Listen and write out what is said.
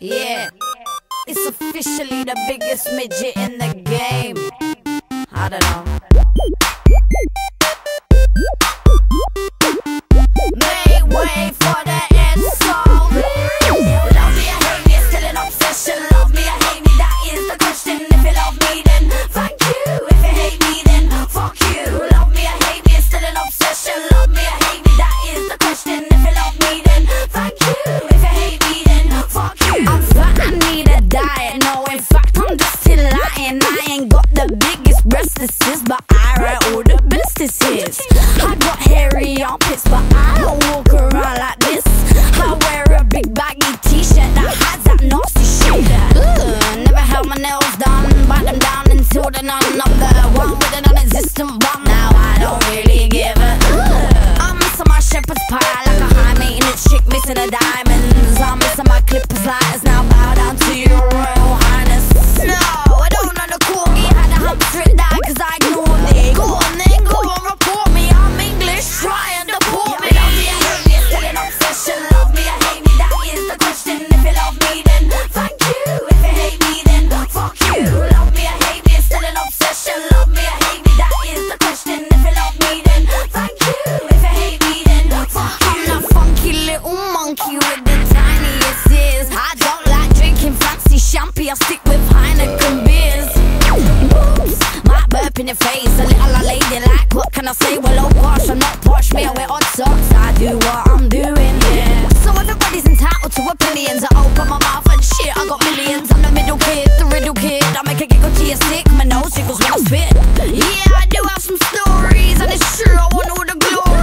Yeah, it's officially the biggest midget in the game. I don't know. Is, but I write all the businesses. I got hairy armpits, but I don't walk around like this. I wear a big baggy t-shirt that has that nasty shit. Never held my nails done, bite them down until the none. I'm the one with an non-existent. Now I don't really give a. Ugh. I'm missing my shepherd's pie like a high maintenance chick missing the diamonds. the tiniest ears I don't like drinking fancy champagne. I stick with Heineken beers. Oops, might burp in your face. A little I lady like What can I say? Well, oh gosh, I'm not posh. Me, I wear odd socks. I do what I'm doing, yeah. So everybody's entitled to opinions. I open my mouth and shit I got millions. I'm the middle kid, the riddle kid. I make a giggle to your sick. My nose jiggles when I spit. Yeah, I do have some stories And it's true, I want all the glory.